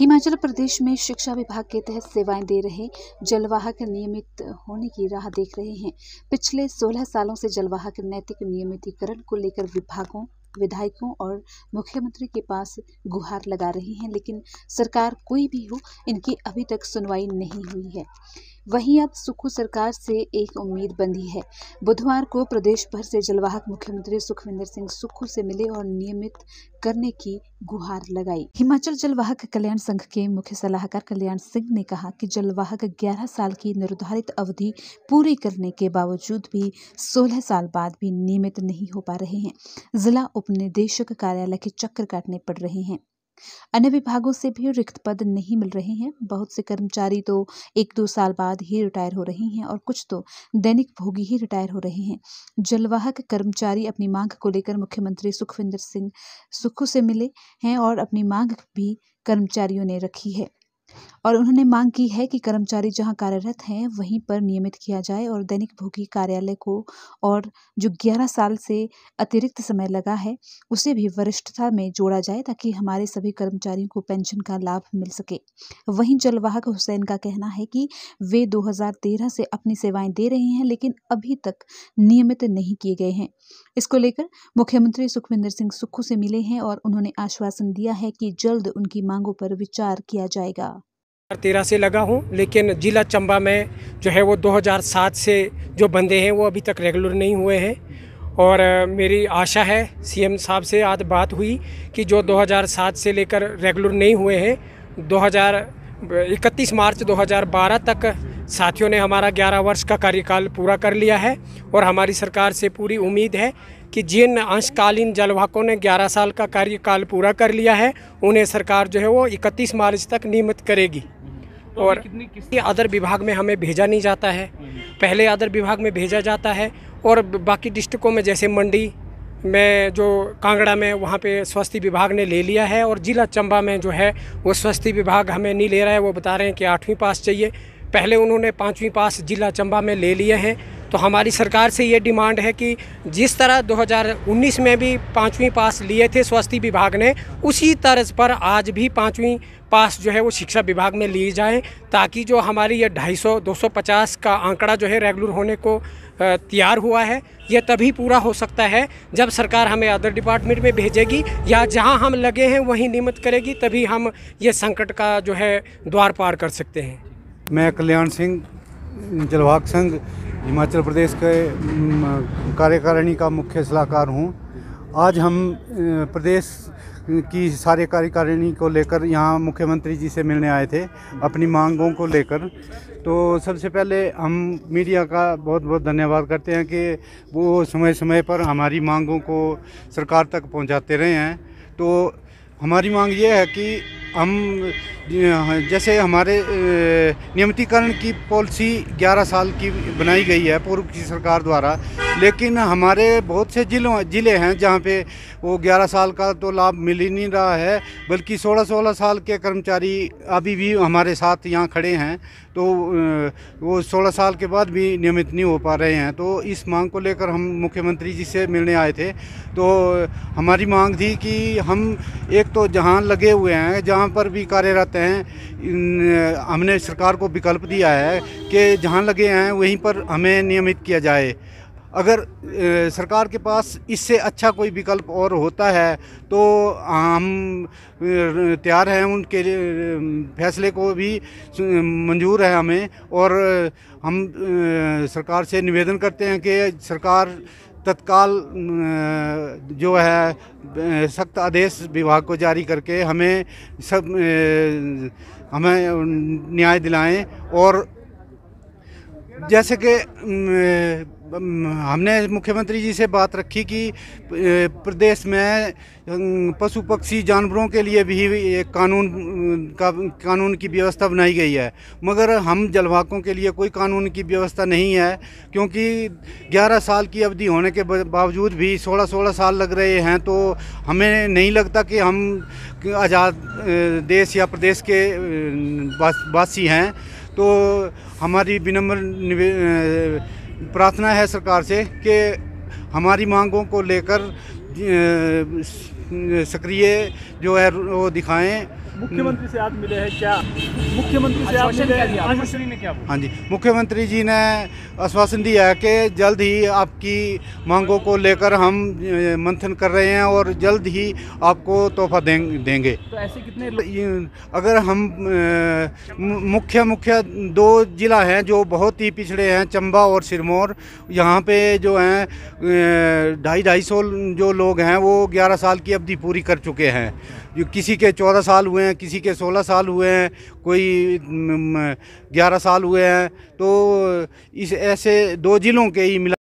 हिमाचल प्रदेश में शिक्षा विभाग के तहत सेवाएँ दे रहे जलवाहक नियमित होने की राह देख रहे हैं। पिछले 16 सालों से जलवाहक नैतिक नियमितीकरण को लेकर विभागों, विधायकों और मुख्यमंत्री के पास गुहार लगा रही हैं, लेकिन सरकार कोई भी हो, इनकी अभी तक सुनवाई नहीं हुई है। वहीं अब सुखू सरकार से एक उम्मीद बंधी है। बुधवार को प्रदेश भर से जलवाहक मुख्यमंत्री सुखविंदर सिंह सुक्खू से मिले और नियमित करने की गुहार लगाई। हिमाचल जलवाहक कल्याण संघ के मुख्य सलाहकार कल्याण सिंह ने कहा कि जलवाहक 11 साल की निर्धारित अवधि पूरी करने के बावजूद भी 16 साल बाद भी नियमित नहीं हो पा रहे हैं। जिला उपनिदेशक कार्यालय के चक्कर काटने पड़ रहे हैं। अन्य विभागों से भी रिक्त पद नहीं मिल रहे हैं। बहुत से कर्मचारी तो एक दो साल बाद ही रिटायर हो रहे हैं और कुछ तो दैनिक भोगी ही रिटायर हो रहे हैं। जलवाहक कर्मचारी अपनी मांग को लेकर मुख्यमंत्री सुखविंदर सिंह सुक्खू से मिले हैं और अपनी मांग भी कर्मचारियों ने रखी है। और उन्होंने मांग की है कि कर्मचारी जहाँ कार्यरत हैं, वहीं पर नियमित किया जाए और दैनिक भोगी कार्यालय को और जो 11 साल से अतिरिक्त समय लगा है, उसे भी वरिष्ठता में जोड़ा जाए ताकि हमारे सभी कर्मचारियों को पेंशन का लाभ मिल सके। वहीं जलवाहक हुसैन का कहना है कि वे 2013 से अपनी सेवाएँ दे रहे हैं, लेकिन अभी तक नियमित नहीं किए गए हैं। इसको लेकर मुख्यमंत्री सुखविंदर सिंह सुक्खू से मिले हैं और उन्होंने आश्वासन दिया है कि जल्द उनकी मांगों पर विचार किया जाएगा। तेरह से लगा हूँ, लेकिन ज़िला चंबा में जो है वो 2007 से जो बंदे हैं वो अभी तक रेगुलर नहीं हुए हैं। और मेरी आशा है, सीएम साहब से आज बात हुई कि जो 2007 से लेकर रेगुलर नहीं हुए हैं 2031 मार्च 2012 तक साथियों ने हमारा 11 वर्ष का कार्यकाल पूरा कर लिया है और हमारी सरकार से पूरी उम्मीद है कि जिन अंशकालीन जलवाहकों ने 11 साल का कार्यकाल पूरा कर लिया है उन्हें सरकार जो है वो 31 मार्च तक नियमित करेगी। तो और किसी अदर विभाग में हमें भेजा नहीं जाता है। पहले अदर विभाग में भेजा जाता है और बाकी डिस्ट्रिक्टों में जैसे मंडी में जो कांगड़ा में वहाँ पे स्वास्थ्य विभाग ने ले लिया है और ज़िला चंबा में जो है वो स्वास्थ्य विभाग हमें नहीं ले रहा है, वो बता रहे हैं कि आठवीं पास चाहिए। पहले उन्होंने पाँचवीं पास जिला चंबा में ले लिए हैं। तो हमारी सरकार से ये डिमांड है कि जिस तरह 2019 में भी पाँचवीं पास लिए थे स्वास्थ्य विभाग ने, उसी तर्ज पर आज भी पाँचवीं पास जो है वो शिक्षा विभाग में लिए जाएँ, ताकि जो हमारी ये 250 250 का आंकड़ा जो है रेगुलर होने को तैयार हुआ है। ये तभी पूरा हो सकता है जब सरकार हमें अदर डिपार्टमेंट में भेजेगी या जहाँ हम लगे हैं वहीं नियमित करेगी, तभी हम ये संकट का जो है द्वार पार कर सकते हैं। मैं कल्याण सिंह जलवाहक संघ, हिमाचल प्रदेश के कार्यकारिणी का मुख्य सलाहकार हूँ। आज हम प्रदेश की सारे कार्यकारिणी को लेकर यहाँ मुख्यमंत्री जी से मिलने आए थे, अपनी मांगों को लेकर। तो सबसे पहले हम मीडिया का बहुत बहुत धन्यवाद करते हैं कि वो समय समय पर हमारी मांगों को सरकार तक पहुँचाते रहे हैं। तो हमारी मांग ये है कि हम जैसे हमारे नियमितीकरण की पॉलिसी 11 साल की बनाई गई है पूर्व की सरकार द्वारा, लेकिन हमारे बहुत से जिलों, ज़िले हैं जहाँ पे वो 11 साल का तो लाभ मिल ही नहीं रहा है, बल्कि 16-16 साल के कर्मचारी अभी भी हमारे साथ यहाँ खड़े हैं तो वो 16 साल के बाद भी नियमित नहीं हो पा रहे हैं। तो इस मांग को लेकर हम मुख्यमंत्री जी से मिलने आए थे। तो हमारी मांग थी कि हम, एक तो जहाँ लगे हुए हैं, जहाँ पर भी कार्यरत हैं। हमने सरकार को विकल्प दिया है कि जहाँ लगे हैं, वहीं पर हमें नियमित किया जाए। अगर सरकार के पास इससे अच्छा कोई विकल्प और होता है तो हम तैयार हैं उनके फैसले को भी मंजूर है हमें। और हम सरकार से निवेदन करते हैं कि सरकार तत्काल जो है सख्त आदेश विभाग को जारी करके हमें सब हमें न्याय दिलाएँ और जैसे कि हमने मुख्यमंत्री जी से बात रखी कि प्रदेश में पशु पक्षी जानवरों के लिए भी एक कानून, का, कानून की व्यवस्था बनाई गई है। मगर हम जलवाकों के लिए कोई कानून की व्यवस्था नहीं है, क्योंकि 11 साल की अवधि होने के बावजूद भी 16-16 साल लग रहे हैं तो हमें नहीं लगता कि हम आज़ाद देश या प्रदेश के वासी हैं। तो हमारी विनम्र प्रार्थना है सरकार से कि हमारी मांगों को लेकर सक्रिय जो है वो दिखाएँ। मुख्यमंत्री से आज मिले हैं क्या? मुख्यमंत्री से आज मिले आश्वासन ने क्या हाँ जी मुख्यमंत्री जी ने आश्वासन दिया है कि जल्द ही आपकी मांगों को लेकर हम मंथन कर रहे हैं और जल्द ही आपको तोहफा दें, देंगे। तो ऐसे कितने अगर हम मुख्य मुख्य दो जिला हैं जो बहुत ही पिछड़े हैं चंबा और सिरमौर। यहाँ पे जो हैं ढाई ढाई सौ जो लोग हैं वो ग्यारह साल की अवधि पूरी कर चुके हैं। जो किसी के चौदह साल हुए हैं, किसी के सोलह साल हुए हैं, कोई ग्यारह साल हुए हैं तो इस ऐसे दो जिलों के ही मिला